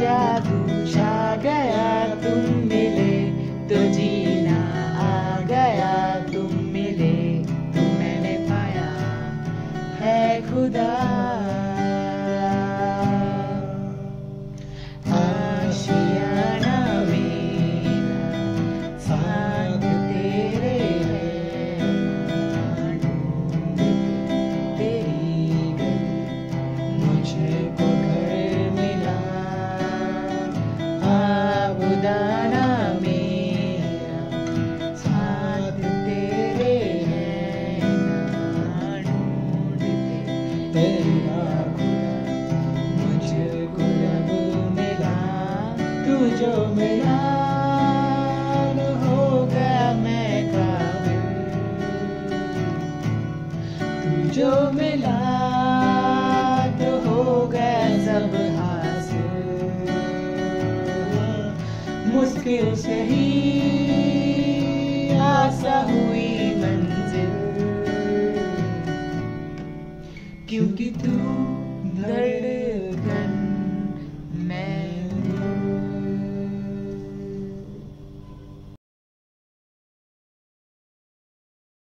जादू छा गया तुम मिले तो जीना मुझको मिला मिला हो गया जो मिला हो गया मुश्किल से ही आशा हुई